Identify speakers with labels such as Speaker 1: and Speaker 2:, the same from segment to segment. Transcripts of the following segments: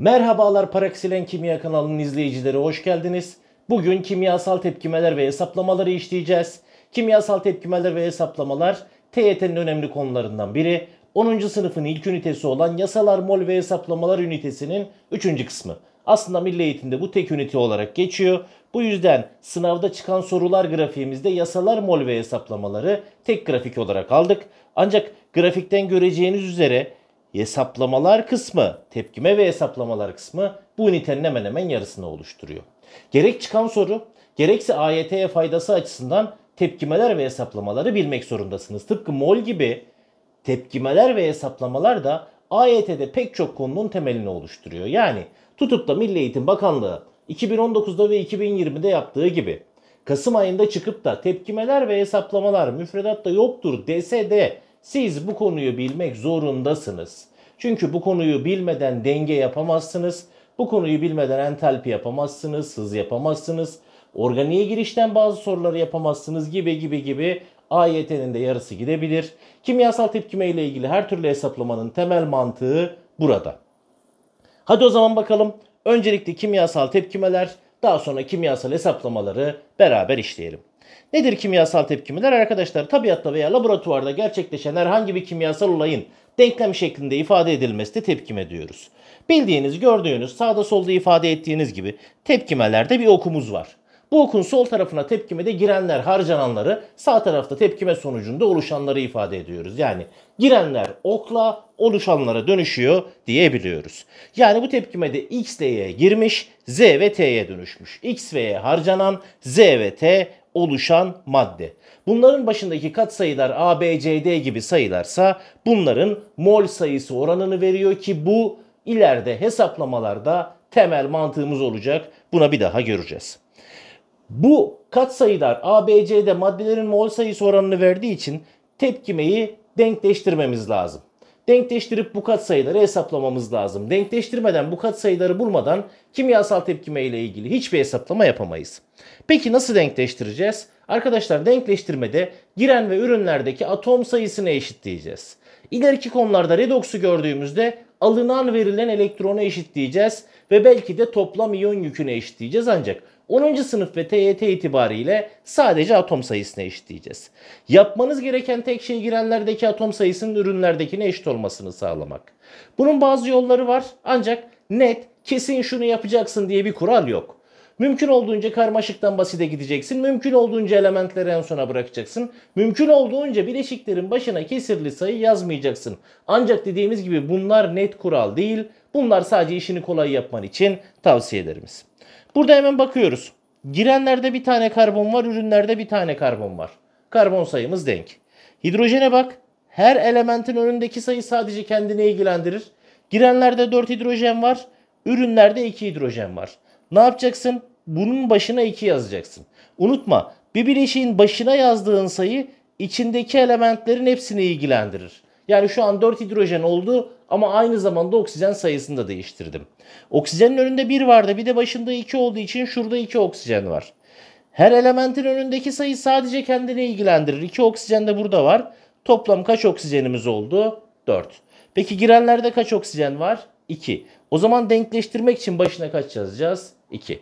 Speaker 1: Merhabalar Paraksilen Kimya kanalının izleyicileri hoş geldiniz. Bugün kimyasal tepkimeler ve hesaplamaları işleyeceğiz. Kimyasal tepkimeler ve hesaplamalar TYT'nin önemli konularından biri. 10. sınıfın ilk ünitesi olan yasalar mol ve hesaplamalar ünitesinin 3. kısmı. Aslında milli eğitimde bu tek ünite olarak geçiyor. Bu yüzden sınavda çıkan sorular grafiğimizde yasalar mol ve hesaplamaları tek grafik olarak aldık. Ancak grafikten göreceğiniz üzere hesaplamalar kısmı, tepkime ve hesaplamalar kısmı bu ünitenin hemen hemen yarısını oluşturuyor. Gerek çıkan soru, gerekse AYT'ye faydası açısından tepkimeler ve hesaplamaları bilmek zorundasınız. Tıpkı mol gibi tepkimeler ve hesaplamalar da AYT'de pek çok konunun temelini oluşturuyor. Yani tutup da Milli Eğitim Bakanlığı 2019'da ve 2020'de yaptığı gibi Kasım ayında çıkıp da tepkimeler ve hesaplamalar müfredatta yoktur dese de siz bu konuyu bilmek zorundasınız. Çünkü bu konuyu bilmeden denge yapamazsınız. Bu konuyu bilmeden entalpi yapamazsınız, hız yapamazsınız. Organiğe girişten bazı soruları yapamazsınız gibi gibi gibi AYT'nin de yarısı gidebilir. Kimyasal tepkime ile ilgili her türlü hesaplamanın temel mantığı burada. Hadi o zaman bakalım. Öncelikle kimyasal tepkimeler, daha sonra kimyasal hesaplamaları beraber işleyelim. Nedir kimyasal tepkimeler arkadaşlar? Tabiatta veya laboratuvarda gerçekleşen herhangi bir kimyasal olayın denklem şeklinde ifade edilmesi de tepkime diyoruz. Bildiğiniz, gördüğünüz, sağda solda ifade ettiğiniz gibi tepkimelerde bir okumuz var. Bu okun sol tarafına tepkimede girenler, harcananları, sağ tarafta tepkime sonucunda oluşanları ifade ediyoruz. Yani girenler okla oluşanlara dönüşüyor diyebiliyoruz. Yani bu tepkimede X ile Y girmiş, Z ve T'ye dönüşmüş. X ve Y harcanan, Z ve T oluşan madde. Bunların başındaki katsayılar A, B, C, D gibi sayılarsa bunların mol sayısı oranını veriyor ki bu ileride hesaplamalarda temel mantığımız olacak. Buna bir daha göreceğiz. Bu katsayılar A, B, C'de maddelerin mol sayısı oranını verdiği için tepkimeyi denkleştirmemiz lazım. Denkleştirip bu katsayıları hesaplamamız lazım. Denkleştirmeden bu katsayıları bulmadan kimyasal tepkime ile ilgili hiçbir hesaplama yapamayız. Peki nasıl denkleştireceğiz? Arkadaşlar denkleştirmede giren ve ürünlerdeki atom sayısını eşitleyeceğiz. İleriki konularda redoksu gördüğümüzde alınan verilen elektronu eşitleyeceğiz ve belki de toplam iyon yükünü eşitleyeceğiz ancak 10. sınıf ve TYT itibariyle sadece atom sayısını eşitleyeceğiz. Yapmanız gereken tek şey girenlerdeki atom sayısının ürünlerdekine eşit olmasını sağlamak. Bunun bazı yolları var ancak net kesin şunu yapacaksın diye bir kural yok. Mümkün olduğunca karmaşıktan basite gideceksin. Mümkün olduğunca elementleri en sona bırakacaksın. Mümkün olduğunca bileşiklerin başına kesirli sayı yazmayacaksın. Ancak dediğimiz gibi bunlar net kural değil. Bunlar sadece işini kolay yapman için tavsiyelerimiz. Burada hemen bakıyoruz. Girenlerde bir tane karbon var, ürünlerde bir tane karbon var. Karbon sayımız denk. Hidrojene bak. Her elementin önündeki sayı sadece kendini ilgilendirir. Girenlerde 4 hidrojen var, ürünlerde 2 hidrojen var. Ne yapacaksın? Bunun başına 2 yazacaksın. Unutma bir bileşiğin başına yazdığın sayı içindeki elementlerin hepsini ilgilendirir. Yani şu an 4 hidrojen oldu ama aynı zamanda oksijen sayısını da değiştirdim. Oksijenin önünde 1 vardı bir de başında 2 olduğu için şurada 2 oksijen var. Her elementin önündeki sayı sadece kendini ilgilendirir. 2 oksijen de burada var. Toplam kaç oksijenimiz oldu? 4. Peki girenlerde kaç oksijen var? 2. O zaman denkleştirmek için başına kaç yazacağız? 2.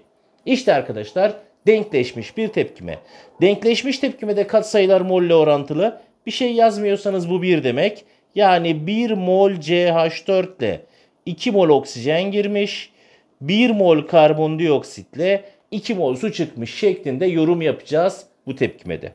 Speaker 1: İşte arkadaşlar denkleşmiş bir tepkime. Denkleşmiş tepkimede katsayılar molle orantılı. Bir şey yazmıyorsanız bu 1 demek. Yani 1 mol CH4 ile 2 mol oksijen girmiş. 1 mol karbondioksitle 2 mol su çıkmış şeklinde yorum yapacağız bu tepkimede.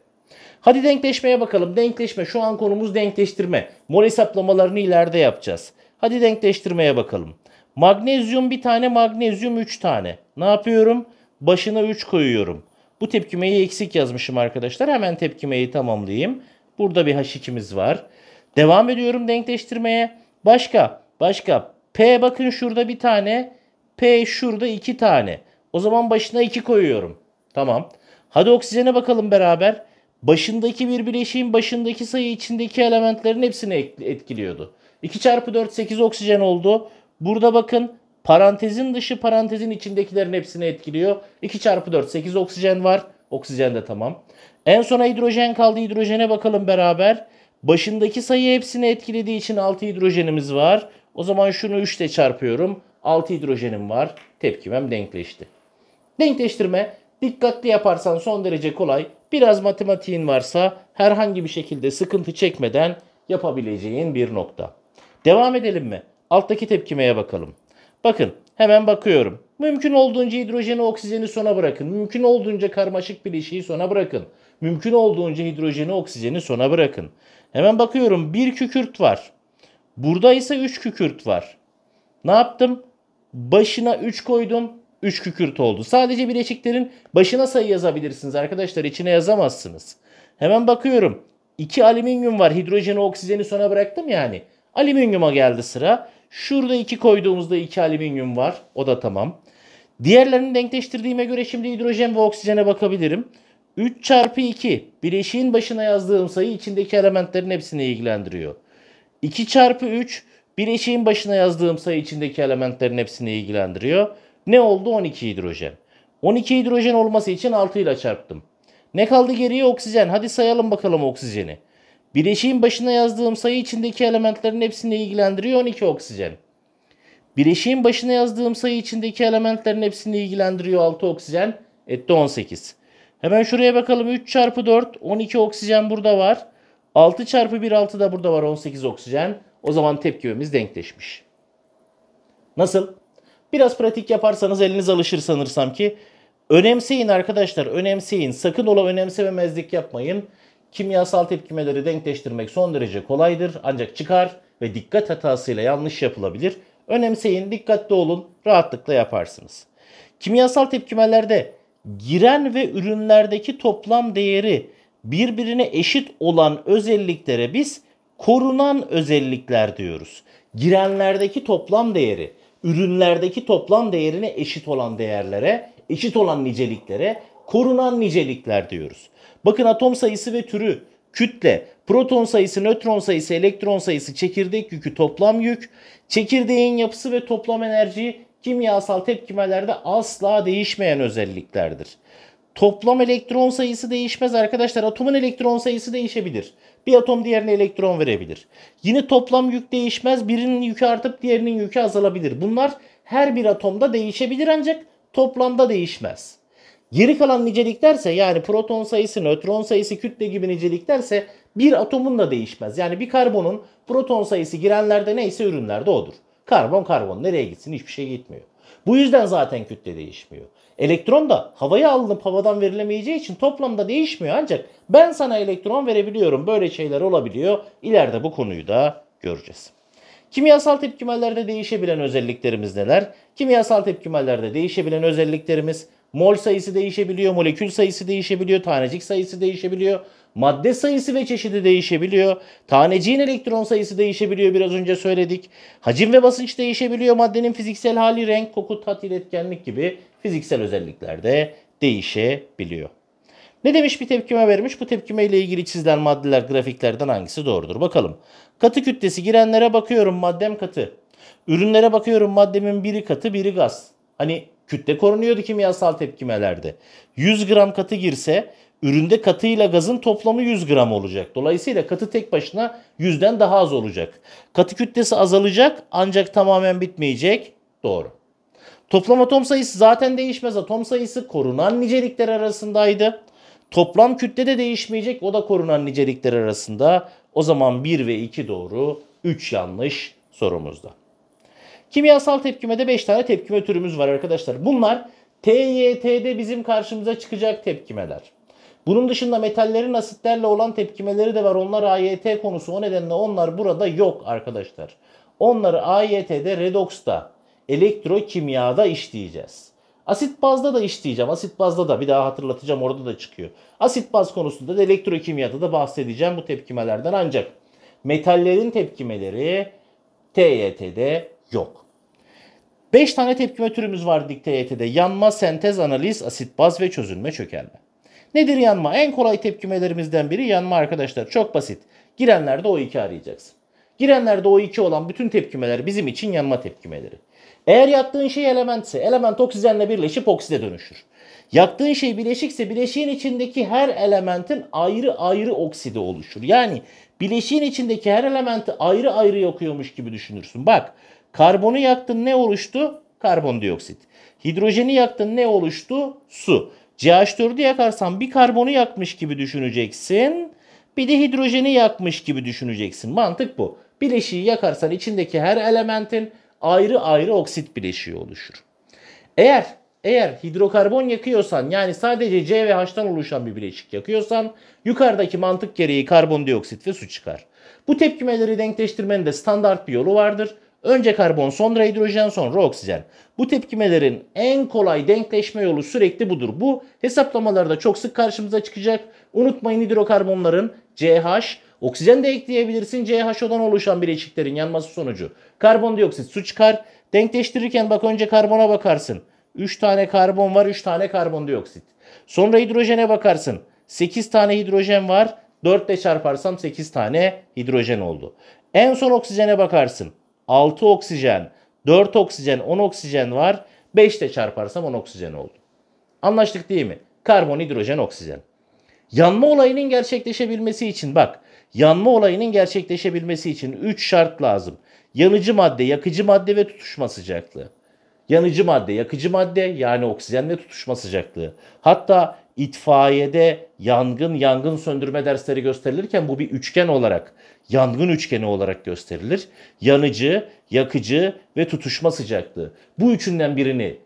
Speaker 1: Hadi denkleşmeye bakalım. Denkleşme şu an konumuz denkleştirme. Mol hesaplamalarını ileride yapacağız. Hadi denkleştirmeye bakalım. Magnezyum bir tane, magnezyum 3 tane. Ne yapıyorum? Başına 3 koyuyorum. Bu tepkimeyi eksik yazmışım arkadaşlar. Hemen tepkimeyi tamamlayayım. Burada bir H2'miz var. Devam ediyorum denkleştirmeye. Başka, başka. P bakın şurada bir tane. P şurada iki tane. O zaman başına 2 koyuyorum. Tamam. Hadi oksijene bakalım beraber. Başındaki bir bileşiğin başındaki sayı içindeki elementlerin hepsini etkiliyordu. 2 çarpı 4 8 oksijen oldu. Burada bakın parantezin dışı parantezin içindekilerin hepsini etkiliyor. 2 çarpı 4 8 oksijen var. Oksijen de tamam. En sona hidrojen kaldı. Hidrojene bakalım beraber. Başındaki sayı hepsini etkilediği için 6 hidrojenimiz var. O zaman şunu 3 ile çarpıyorum. 6 hidrojenim var. Tepkimem denkleşti. Denkleştirme dikkatli yaparsan son derece kolay. Biraz matematiğin varsa herhangi bir şekilde sıkıntı çekmeden yapabileceğin bir nokta. Devam edelim mi? Alttaki tepkimeye bakalım. Bakın hemen bakıyorum. Mümkün olduğunca hidrojeni oksijeni sona bırakın. Mümkün olduğunca karmaşık bileşiği sona bırakın. Mümkün olduğunca hidrojeni oksijeni sona bırakın. Hemen bakıyorum bir kükürt var. Burada ise 3 kükürt var. Ne yaptım? Başına 3 koydum. 3 kükürt oldu. Sadece bileşiklerin başına sayı yazabilirsiniz arkadaşlar. İçine yazamazsınız. Hemen bakıyorum. 2 alüminyum var. Hidrojeni oksijeni sona bıraktım yani. Alüminyuma geldi sıra. Şurada 2 koyduğumuzda 2 alüminyum var. O da tamam. Diğerlerini denkleştirdiğime göre şimdi hidrojen ve oksijene bakabilirim. 3 çarpı 2 bileşiğin başına yazdığım sayı içindeki elementlerin hepsini ilgilendiriyor. 2 çarpı 3 bileşiğin başına yazdığım sayı içindeki elementlerin hepsini ilgilendiriyor. Ne oldu? 12 hidrojen. 12 hidrojen olması için 6 ile çarptım. Ne kaldı geriye? Oksijen. Hadi sayalım bakalım oksijeni. Bileşiğin başına yazdığım sayı içindeki elementlerin hepsini ilgilendiriyor 12 oksijen. Bileşiğin başına yazdığım sayı içindeki elementlerin hepsini ilgilendiriyor 6 oksijen. Etti 18. Hemen şuraya bakalım 3 çarpı 4 12 oksijen burada var. 6 çarpı 1 6 da burada var 18 oksijen. O zaman tepkimemiz denkleşmiş. Nasıl? Biraz pratik yaparsanız eliniz alışır sanırsam ki. Önemseyin arkadaşlar önemseyin. Sakın ola önemsememezlik yapmayın. Kimyasal tepkimeleri denkleştirmek son derece kolaydır ancak çıkar ve dikkat hatasıyla yanlış yapılabilir. Önemseyin, dikkatli olun, rahatlıkla yaparsınız. Kimyasal tepkimelerde giren ve ürünlerdeki toplam değeri birbirine eşit olan özelliklere biz korunan özellikler diyoruz. Girenlerdeki toplam değeri, ürünlerdeki toplam değerine eşit olan değerlere, eşit olan niceliklere korunan nicelikler diyoruz. Bakın atom sayısı ve türü, kütle, proton sayısı, nötron sayısı, elektron sayısı, çekirdek yükü, toplam yük, çekirdeğin yapısı ve toplam enerji kimyasal tepkimelerde asla değişmeyen özelliklerdir. Toplam elektron sayısı değişmez arkadaşlar. Atomun elektron sayısı değişebilir. Bir atom diğerine elektron verebilir. Yine toplam yük değişmez. Birinin yükü artıp diğerinin yükü azalabilir. Bunlar her bir atomda değişebilir ancak toplamda değişmez. Geri kalan niceliklerse yani proton sayısı, nötron sayısı, kütle gibi niceliklerse bir atomun da değişmez. Yani bir karbonun proton sayısı girenlerde neyse ürünlerde odur. Karbon karbon nereye gitsin hiçbir şey gitmiyor. Bu yüzden zaten kütle değişmiyor. Elektron da havaya alınıp havadan verilemeyeceği için toplamda değişmiyor ancak ben sana elektron verebiliyorum. Böyle şeyler olabiliyor. İleride bu konuyu da göreceğiz. Kimyasal tepkimelerde değişebilen özelliklerimiz neler? Kimyasal tepkimelerde değişebilen özelliklerimiz mol sayısı değişebiliyor, molekül sayısı değişebiliyor, tanecik sayısı değişebiliyor, madde sayısı ve çeşidi değişebiliyor, taneciğin elektron sayısı değişebiliyor biraz önce söyledik. Hacim ve basınç değişebiliyor, maddenin fiziksel hali, renk, koku, tat, iletkenlik gibi fiziksel özellikler de değişebiliyor. Ne demiş bir tepkime vermiş? Bu tepkime ile ilgili çizilen maddeler grafiklerden hangisi doğrudur? Bakalım. Katı kütlesi girenlere bakıyorum maddem katı. Ürünlere bakıyorum maddemin biri katı biri gaz. Hani kütle korunuyordu kimyasal tepkimelerde. 100 gram katı girse üründe katıyla gazın toplamı 100 gram olacak. Dolayısıyla katı tek başına 100'den daha az olacak. Katı kütlesi azalacak ancak tamamen bitmeyecek. Doğru. Toplam atom sayısı zaten değişmez. Atom sayısı korunan nicelikler arasındaydı. Toplam kütle de değişmeyecek. O da korunan nicelikler arasında. O zaman 1 ve 2 doğru, 3 yanlış sorumuzda. Kimyasal tepkimede 5 tane tepkime türümüz var arkadaşlar. Bunlar TYT'de bizim karşımıza çıkacak tepkimeler. Bunun dışında metallerin asitlerle olan tepkimeleri de var. Onlar AYT konusu. O nedenle onlar burada yok arkadaşlar. Onları AYT'de redox'ta, elektrokimyada işleyeceğiz. Asit bazda da işleyeceğim. Asit bazda da bir daha hatırlatacağım orada da çıkıyor. Asit baz konusunda da elektrokimyada da bahsedeceğim bu tepkimelerden ancak metallerin tepkimeleri TYT'de yok. 5 tane tepkime türümüz var TYT'de. Yanma, sentez, analiz, asit baz ve çözülme, çökelme. Nedir yanma? En kolay tepkimelerimizden biri yanma arkadaşlar. Çok basit. Girenlerde O2 arayacaksın. Girenlerde O2 olan bütün tepkimeler bizim için yanma tepkimeleri. Eğer yaktığın şey elementse element oksijenle birleşip okside dönüşür. Yaktığın şey bileşikse bileşiğin içindeki her elementin ayrı ayrı oksidi oluşur. Yani bileşiğin içindeki her elementi ayrı ayrı yakıyormuş gibi düşünürsün. Bak Karbonu yaktın ne oluştu? Karbondioksit. Hidrojeni yaktın ne oluştu? Su. CH4'ü yakarsan bir karbonu yakmış gibi düşüneceksin. Bir de hidrojeni yakmış gibi düşüneceksin. Mantık bu. Bileşiği yakarsan içindeki her elementin ayrı ayrı oksit bileşiği oluşur. Eğer eğer hidrokarbon yakıyorsan yani sadece C ve H'tan oluşan bir bileşik yakıyorsan yukarıdaki mantık gereği karbondioksit ve su çıkar. Bu tepkimeleri denkleştirmenin de standart bir yolu vardır. Önce karbon, sonra hidrojen, sonra oksijen. Bu tepkimelerin en kolay denkleşme yolu sürekli budur. Bu hesaplamalarda çok sık karşımıza çıkacak. Unutmayın hidrokarbonların CH, oksijen de ekleyebilirsin. CHO'dan oluşan bileşiklerin yanması sonucu. Karbondioksit su çıkar. Denkleştirirken bak önce karbona bakarsın. 3 tane karbon var, 3 tane karbondioksit. Sonra hidrojene bakarsın. 8 tane hidrojen var. 4 ile çarparsam 8 tane hidrojen oldu. En son oksijene bakarsın. 6 oksijen, 4 oksijen, 10 oksijen var. 5 ile çarparsam 10 oksijen oldu. Anlaştık değil mi? Karbon, hidrojen, oksijen. Yanma olayının gerçekleşebilmesi için bak, yanma olayının gerçekleşebilmesi için 3 şart lazım. Yanıcı madde, yakıcı madde ve tutuşma sıcaklığı. Yanıcı madde, yakıcı madde yani oksijen ve tutuşma sıcaklığı. Hatta itfaiyede yangın, yangın söndürme dersleri gösterilirken bu bir üçgen olarak, yangın üçgeni olarak gösterilir. Yanıcı, yakıcı ve tutuşma sıcaklığı. Bu üçünden birini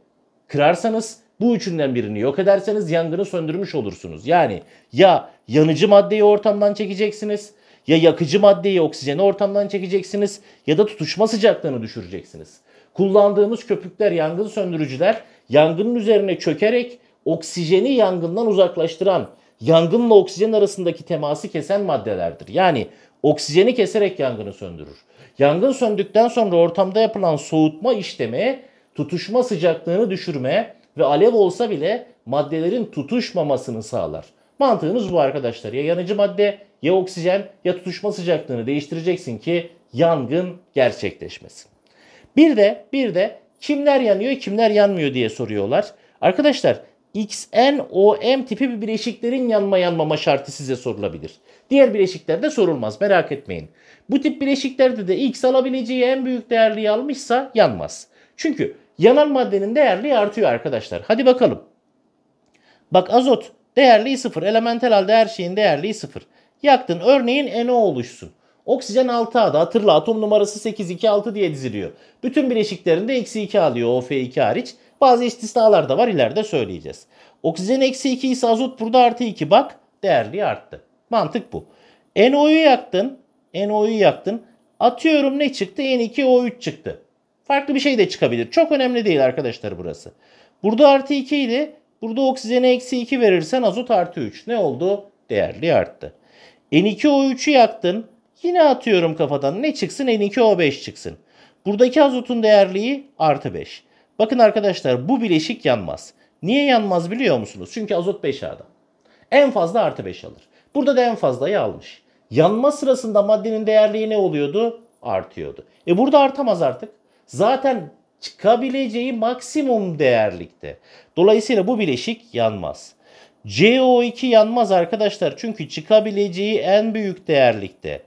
Speaker 1: kırarsanız, bu üçünden birini yok ederseniz yangını söndürmüş olursunuz. Yani ya yanıcı maddeyi ortamdan çekeceksiniz, ya yakıcı maddeyi, oksijeni ortamdan çekeceksiniz ya da tutuşma sıcaklığını düşüreceksiniz. Kullandığımız köpükler, yangın söndürücüler yangının üzerine çökerek oksijeni yangından uzaklaştıran, yangınla oksijen arasındaki teması kesen maddelerdir. Yani oksijeni keserek yangını söndürür. Yangın söndükten sonra ortamda yapılan soğutma işlemi tutuşma sıcaklığını düşürme ve alev olsa bile maddelerin tutuşmamasını sağlar. Mantığınız bu arkadaşlar. Ya yanıcı madde ya oksijen ya tutuşma sıcaklığını değiştireceksin ki yangın gerçekleşmesin. Bir de bir de kimler yanıyor kimler yanmıyor diye soruyorlar. Arkadaşlar XNOM tipi bir bileşiklerin yanma yanmama şartı size sorulabilir. Diğer bileşiklerde sorulmaz merak etmeyin. Bu tip bileşiklerde de X alabileceği en büyük değerliği almışsa yanmaz. Çünkü yanan maddenin değerliği artıyor arkadaşlar. Hadi bakalım. Bak azot değerliği sıfır. Elementel halde her şeyin değerliği sıfır. Yaktın örneğin NO oluşsun. Oksijen 6A'da hatırla atom numarası 8, 2, 6 diye diziliyor. Bütün bileşiklerinde eksi 2 alıyor OF2 hariç. Bazı istisnalar da var ileride söyleyeceğiz. Oksijen eksi 2 ise azot burada artı 2 bak değerliği arttı. Mantık bu. NO'yu yaktın. NO'yu yaktın. Atıyorum ne çıktı? N2O3 çıktı. Farklı bir şey de çıkabilir. Çok önemli değil arkadaşlar burası. Burada artı 2 idi. Burada oksijene eksi 2 verirsen azot artı 3. Ne oldu? Değerli arttı. N2O3'ü yaktın. Yine atıyorum kafadan. Ne çıksın? N2O5 çıksın. Buradaki azotun değerliği artı 5. Bakın arkadaşlar bu bileşik yanmaz. Niye yanmaz biliyor musunuz? Çünkü azot 5A'da. En fazla artı 5 alır. Burada da en fazlayı almış. Yanma sırasında maddenin değerliği ne oluyordu? Artıyordu. E burada artamaz artık. Zaten çıkabileceği maksimum değerlikte. Dolayısıyla bu bileşik yanmaz. CO2 yanmaz arkadaşlar çünkü çıkabileceği en büyük değerlikte.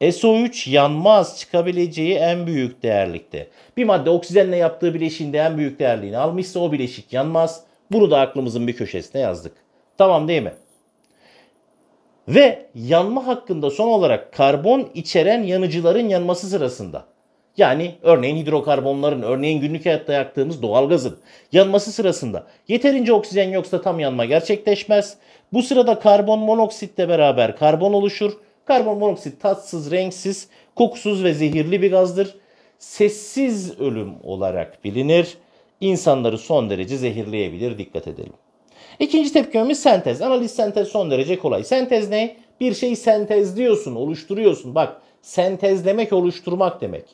Speaker 1: SO3 yanmaz çıkabileceği en büyük değerlikte. Bir madde oksijenle yaptığı bileşiğinde en büyük değerliğini almışsa o bileşik yanmaz. Bunu da aklımızın bir köşesine yazdık. Tamam değil mi? Ve yanma hakkında son olarak karbon içeren yanıcıların yanması sırasında yani örneğin hidrokarbonların, örneğin günlük hayatta yaktığımız doğalgazın yanması sırasında yeterince oksijen yoksa tam yanma gerçekleşmez. Bu sırada karbon monoksitle beraber karbon oluşur. Karbon monoksit tatsız, renksiz, kokusuz ve zehirli bir gazdır. Sessiz ölüm olarak bilinir. İnsanları son derece zehirleyebilir. Dikkat edelim. İkinci tepkimimiz sentez. Analiz sentez son derece kolay. Sentez ne? Bir şeyi sentezliyorsun, oluşturuyorsun. Bak sentezlemek, oluşturmak demek.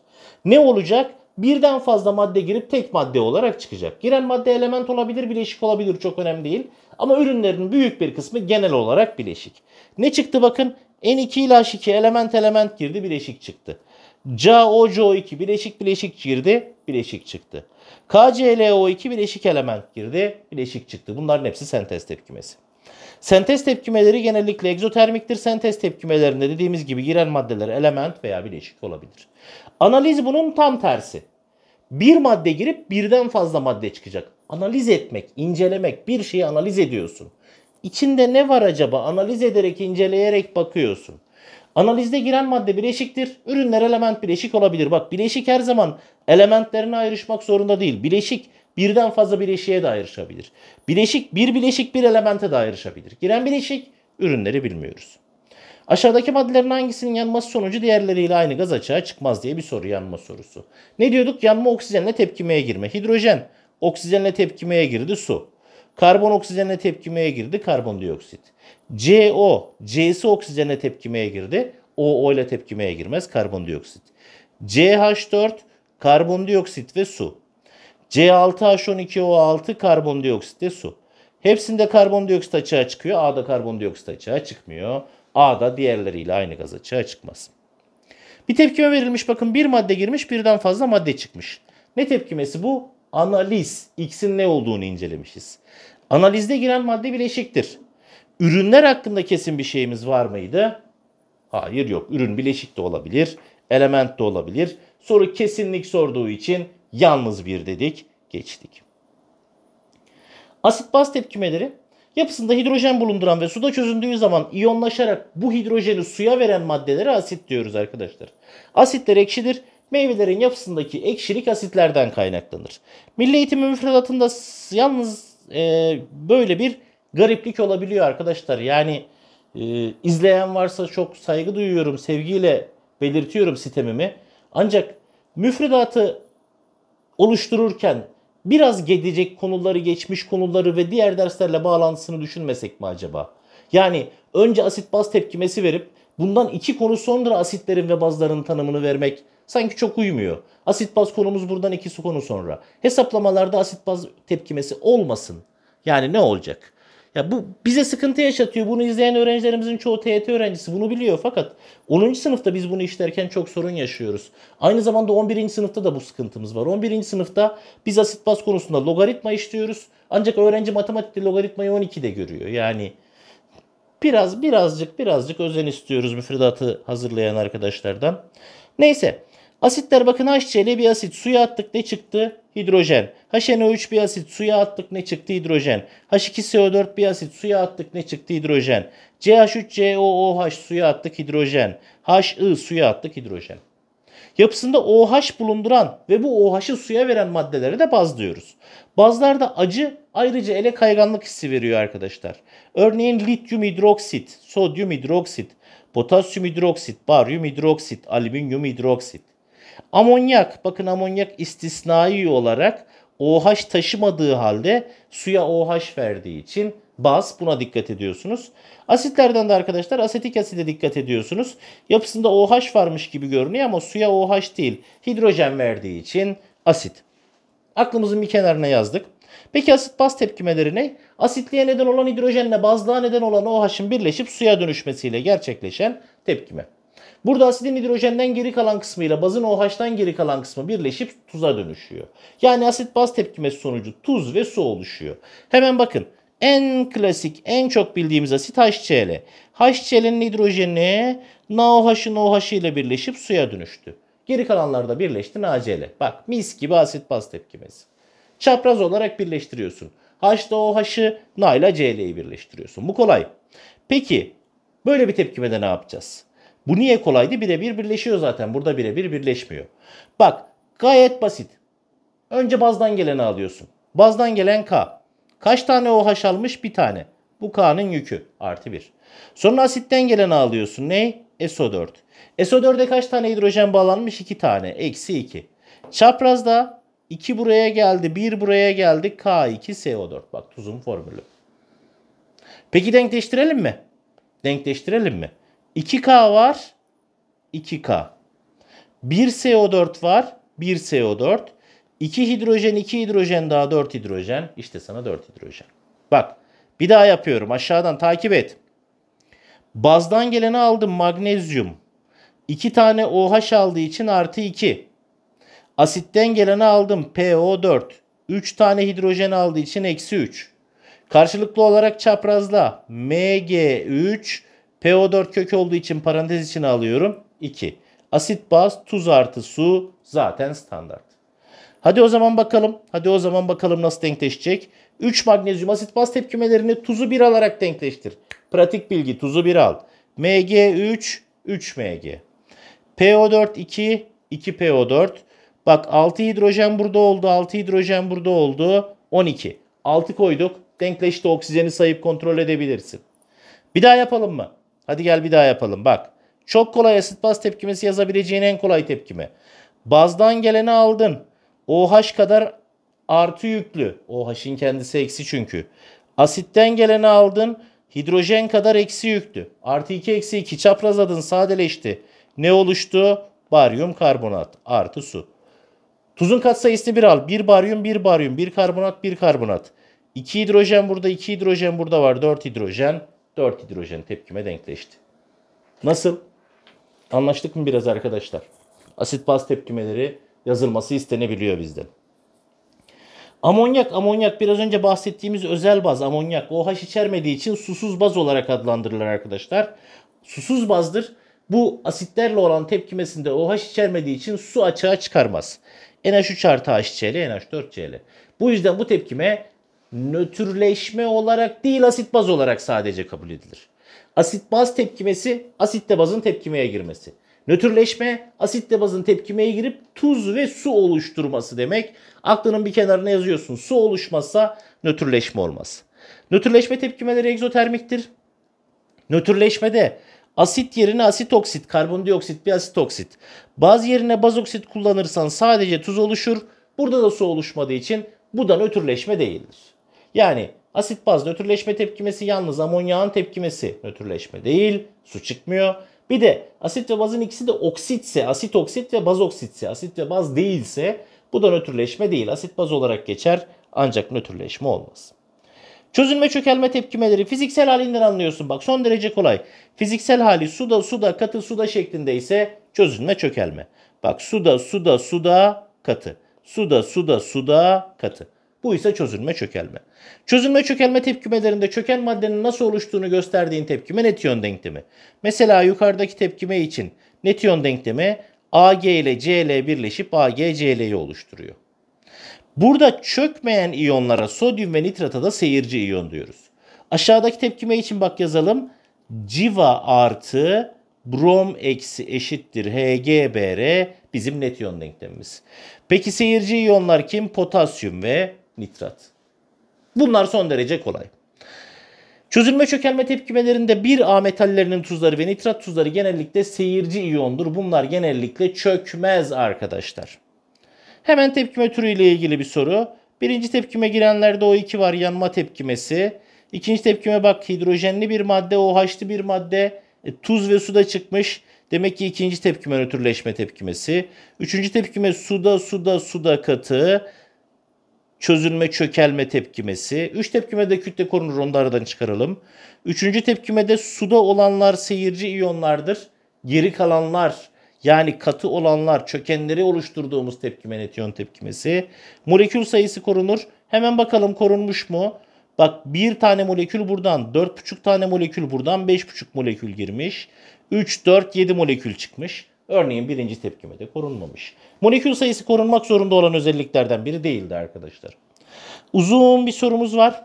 Speaker 1: Ne olacak? Birden fazla madde girip tek madde olarak çıkacak. Giren madde element olabilir, bileşik olabilir çok önemli değil. Ama ürünlerin büyük bir kısmı genel olarak bileşik. Ne çıktı bakın? N2 ile H2 element element girdi, bileşik çıktı. CaO2 bileşik bileşik girdi, bileşik çıktı. KClO2 bileşik element girdi, bileşik çıktı. Bunların hepsi sentez tepkimesi. Sentez tepkimeleri genellikle egzotermiktir. Sentez tepkimelerinde dediğimiz gibi giren maddeler element veya bileşik olabilir. Analiz bunun tam tersi. bir madde girip birden fazla madde çıkacak. Analiz etmek, incelemek, bir şeyi analiz ediyorsun. İçinde ne var acaba? Analiz ederek, inceleyerek bakıyorsun. Analizde giren madde bileşiktir. Ürünler element bileşik olabilir. Bak bileşik her zaman elementlerine ayrışmak zorunda değil. Bileşik birden fazla bileşiğe de ayrışabilir. Bileşik bir bileşik bir elemente de ayrışabilir. Giren bileşik ürünleri bilmiyoruz. Aşağıdaki maddelerin hangisinin yanması sonucu diğerleriyle aynı gaz açığa çıkmaz diye bir soru yanma sorusu. Ne diyorduk? Yanma oksijenle tepkimeye girme. Hidrojen oksijenle tepkimeye girdi su. Karbon oksijenle tepkimeye girdi karbondioksit. CO, C'si oksijenle tepkimeye girdi. O, ile tepkimeye girmez karbondioksit. CH4 karbondioksit ve su. C6H12O6 karbondioksit ve su. Hepsinde karbondioksit açığa çıkıyor. A'da karbondioksit açığa çıkmıyor. A'da diğerleriyle aynı gaz açığa çıkmaz. Bir tepkime verilmiş bakın bir madde girmiş birden fazla madde çıkmış. Ne tepkimesi bu? Analiz. X'in ne olduğunu incelemişiz. Analizde giren madde bileşiktir. Ürünler hakkında kesin bir şeyimiz var mıydı? Hayır yok. Ürün bileşik de olabilir. Element de olabilir. Soru kesinlik sorduğu için yalnız bir dedik. Geçtik. Asit baz tepkimeleri yapısında hidrojen bulunduran ve suda çözündüğü zaman iyonlaşarak bu hidrojeni suya veren maddelere asit diyoruz arkadaşlar. Asitler ekşidir. Meyvelerin yapısındaki ekşilik asitlerden kaynaklanır. Milli eğitim müfredatında yalnız e, böyle bir gariplik olabiliyor arkadaşlar. Yani e, izleyen varsa çok saygı duyuyorum, sevgiyle belirtiyorum sitemimi. Ancak müfredatı oluştururken biraz gelecek konuları, geçmiş konuları ve diğer derslerle bağlantısını düşünmesek mi acaba? Yani önce asit baz tepkimesi verip bundan iki konu sonra asitlerin ve bazların tanımını vermek sanki çok uymuyor. Asit baz konumuz buradan iki su konu sonra. Hesaplamalarda asit baz tepkimesi olmasın. Yani ne olacak? Ya bu bize sıkıntı yaşatıyor. Bunu izleyen öğrencilerimizin çoğu TYT öğrencisi bunu biliyor fakat 10. sınıfta biz bunu işlerken çok sorun yaşıyoruz. Aynı zamanda 11. sınıfta da bu sıkıntımız var. 11. sınıfta biz asit baz konusunda logaritma işliyoruz. Ancak öğrenci matematikte logaritmayı 12'de görüyor. Yani biraz birazcık birazcık özen istiyoruz müfredatı hazırlayan arkadaşlardan. Neyse Asitler bakın HCl bir asit suya attık ne çıktı? Hidrojen. HNO3 bir asit suya attık ne çıktı? Hidrojen. H2SO4 bir asit suya attık ne çıktı? Hidrojen. CH3COOH suya attık hidrojen. HI suya attık hidrojen. Yapısında OH bulunduran ve bu OH'ı suya veren maddelere de baz diyoruz. Bazlarda acı ayrıca ele kayganlık hissi veriyor arkadaşlar. Örneğin lityum hidroksit, sodyum hidroksit, potasyum hidroksit, baryum hidroksit, alüminyum hidroksit. Amonyak, bakın amonyak istisnai olarak OH taşımadığı halde suya OH verdiği için baz buna dikkat ediyorsunuz. Asitlerden de arkadaşlar asetik aside dikkat ediyorsunuz. Yapısında OH varmış gibi görünüyor ama suya OH değil. Hidrojen verdiği için asit. Aklımızın bir kenarına yazdık. Peki asit baz tepkimeleri ne? Asitliğe neden olan hidrojenle bazlığa neden olan OH'ın birleşip suya dönüşmesiyle gerçekleşen tepkime. Burada asidin hidrojenden geri kalan kısmıyla bazın OH'tan geri kalan kısmı birleşip tuza dönüşüyor. Yani asit baz tepkimesi sonucu tuz ve su oluşuyor. Hemen bakın. En klasik, en çok bildiğimiz asit HCl. HCl'nin hidrojeni NaOH'ın OH ile birleşip suya dönüştü. Geri kalanlar da birleşti NaCl. Bak mis gibi asit baz tepkimesi. Çapraz olarak birleştiriyorsun. H'da OH'ı Na ile Cl'yi birleştiriyorsun. Bu kolay. Peki böyle bir tepkimede ne yapacağız? Bu niye kolaydı? Birebir birleşiyor zaten. Burada birebir birleşmiyor. Bak gayet basit. Önce bazdan geleni alıyorsun. Bazdan gelen K. Kaç tane OH almış? Bir tane. Bu K'nın yükü. Artı 1. Sonra asitten geleni alıyorsun. Ne? SO4. SO4'e kaç tane hidrojen bağlanmış? 2 tane. Eksi 2. Çaprazda 2 buraya geldi. 1 buraya geldi. K2SO4. Bak tuzun formülü. Peki denkleştirelim mi? Denkleştirelim mi? 2K var. 2K. 1 CO4 var. 1 CO4. 2 hidrojen, 2 hidrojen daha 4 hidrojen. İşte sana 4 hidrojen. Bak bir daha yapıyorum. Aşağıdan takip et. Bazdan geleni aldım magnezyum. 2 tane OH aldığı için artı 2. Asitten geleni aldım PO4. 3 tane hidrojen aldığı için eksi 3. Karşılıklı olarak çaprazla Mg3 PO4 kök olduğu için parantez içine alıyorum. 2. Asit baz tuz artı su zaten standart. Hadi o zaman bakalım. Hadi o zaman bakalım nasıl denkleşecek. 3 magnezyum asit baz tepkimelerini tuzu 1 alarak denkleştir. Pratik bilgi tuzu 1 al. Mg3 3 Mg. PO4 2 2 PO4. Bak 6 hidrojen burada oldu. 6 hidrojen burada oldu. 12. 6 koyduk. Denkleşti oksijeni sayıp kontrol edebilirsin. Bir daha yapalım mı? Hadi gel bir daha yapalım. Bak. Çok kolay asit baz tepkimesi yazabileceğin en kolay tepkime. Bazdan geleni aldın. OH kadar artı yüklü. OH'in kendisi eksi çünkü. Asitten geleni aldın. Hidrojen kadar eksi yüklü. Artı 2 eksi 2 çaprazladın sadeleşti. Ne oluştu? Baryum karbonat artı su. Tuzun katsayısını bir al. 1 baryum 1 baryum 1 karbonat 1 karbonat. 2 hidrojen burada 2 hidrojen burada var 4 hidrojen. 4 hidrojen tepkime denkleşti. Nasıl? Anlaştık mı biraz arkadaşlar? Asit baz tepkimeleri yazılması istenebiliyor bizden. Amonyak, amonyak biraz önce bahsettiğimiz özel baz amonyak OH içermediği için susuz baz olarak adlandırılır arkadaşlar. Susuz bazdır. Bu asitlerle olan tepkimesinde OH içermediği için su açığa çıkarmaz. NH3 artı HCl, NH4Cl. Bu yüzden bu tepkime nötrleşme olarak değil asit baz olarak sadece kabul edilir. Asit baz tepkimesi asitle bazın tepkimeye girmesi. Nötrleşme asitle bazın tepkimeye girip tuz ve su oluşturması demek. Aklının bir kenarına yazıyorsun. Su oluşmazsa nötrleşme olmaz. Nötrleşme tepkimeleri egzotermiktir. Nötrleşmede asit yerine asit oksit, karbondioksit bir asit oksit. Baz yerine baz oksit kullanırsan sadece tuz oluşur. Burada da su oluşmadığı için bu da nötrleşme değildir. Yani asit baz nötrleşme tepkimesi yalnız amonyağın tepkimesi nötrleşme değil. Su çıkmıyor. Bir de asit ve bazın ikisi de oksitse, asit oksit ve baz oksitse, asit ve baz değilse bu da nötrleşme değil. Asit baz olarak geçer ancak nötrleşme olmaz. Çözülme çökelme tepkimeleri fiziksel halinden anlıyorsun. Bak son derece kolay. Fiziksel hali suda suda katı suda şeklinde ise çözülme çökelme. Bak suda suda suda katı. Suda suda suda katı. Bu ise çözülme çökelme. Çözülme çökelme tepkimelerinde çöken maddenin nasıl oluştuğunu gösterdiğin tepkime netiyon denklemi. Mesela yukarıdaki tepkime için netiyon denklemi Ag ile Cl birleşip AgCl'yi oluşturuyor. Burada çökmeyen iyonlara sodyum ve nitrata da seyirci iyon diyoruz. Aşağıdaki tepkime için bak yazalım. Civa artı brom eksi eşittir HgBr bizim netiyon denklemimiz. Peki seyirci iyonlar kim? Potasyum ve nitrat. Bunlar son derece kolay. Çözülme çökelme tepkimelerinde bir A metallerinin tuzları ve nitrat tuzları genellikle seyirci iyondur. Bunlar genellikle çökmez arkadaşlar. Hemen tepkime türü ile ilgili bir soru. Birinci tepkime girenlerde O2 var yanma tepkimesi. İkinci tepkime bak hidrojenli bir madde OH'lı bir madde e, tuz ve suda çıkmış. Demek ki ikinci tepkime nötrleşme tepkimesi. Üçüncü tepkime suda suda suda katı çözülme çökelme tepkimesi. Üç tepkimede kütle korunur onu da aradan çıkaralım. Üçüncü tepkimede suda olanlar seyirci iyonlardır. Geri kalanlar yani katı olanlar çökenleri oluşturduğumuz tepkime netiyon tepkimesi. Molekül sayısı korunur. Hemen bakalım korunmuş mu? Bak bir tane molekül buradan, 4,5 tane molekül buradan, 5,5 molekül girmiş. 3, 4, 7 molekül çıkmış. Örneğin birinci tepkimede korunmamış. Molekül sayısı korunmak zorunda olan özelliklerden biri değildi arkadaşlar. Uzun bir sorumuz var.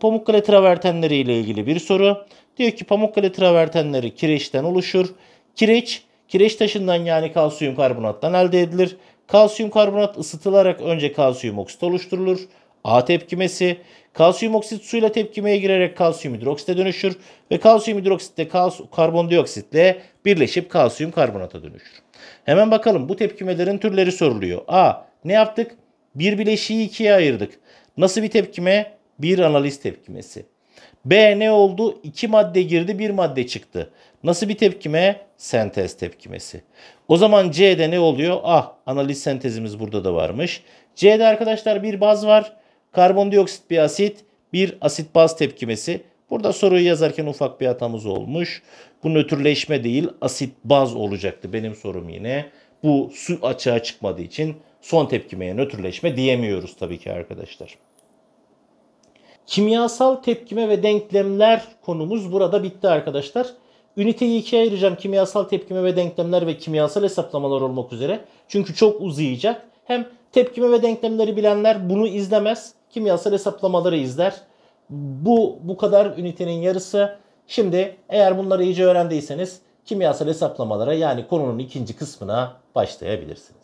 Speaker 1: Pamukkale travertenleri ile ilgili bir soru. Diyor ki Pamukkale travertenleri kireçten oluşur. Kireç, kireç taşından yani kalsiyum karbonattan elde edilir. Kalsiyum karbonat ısıtılarak önce kalsiyum oksit oluşturulur. A tepkimesi. Kalsiyum oksit suyla tepkimeye girerek kalsiyum hidroksite dönüşür ve kalsiyum hidroksit de karbondioksitle birleşip kalsiyum karbonata dönüşür. Hemen bakalım bu tepkimelerin türleri soruluyor. A. Ne yaptık? Bir bileşiği ikiye ayırdık. Nasıl bir tepkime? Bir analiz tepkimesi. B ne oldu? İki madde girdi bir madde çıktı. Nasıl bir tepkime? Sentez tepkimesi. O zaman C'de ne oluyor? Ah analiz sentezimiz burada da varmış. C'de arkadaşlar bir baz var. Karbondioksit bir asit. Bir asit baz tepkimesi. Burada soruyu yazarken ufak bir hatamız olmuş. Bu nötrleşme değil asit baz olacaktı benim sorum yine. Bu su açığa çıkmadığı için son tepkimeye nötrleşme diyemiyoruz tabii ki arkadaşlar. Kimyasal tepkime ve denklemler konumuz burada bitti arkadaşlar. Üniteyi ikiye ayıracağım. Kimyasal tepkime ve denklemler ve kimyasal hesaplamalar olmak üzere. Çünkü çok uzayacak. Hem Tepkime ve denklemleri bilenler bunu izlemez. Kimyasal hesaplamaları izler. Bu bu kadar ünitenin yarısı. Şimdi eğer bunları iyice öğrendiyseniz kimyasal hesaplamalara yani konunun ikinci kısmına başlayabilirsiniz.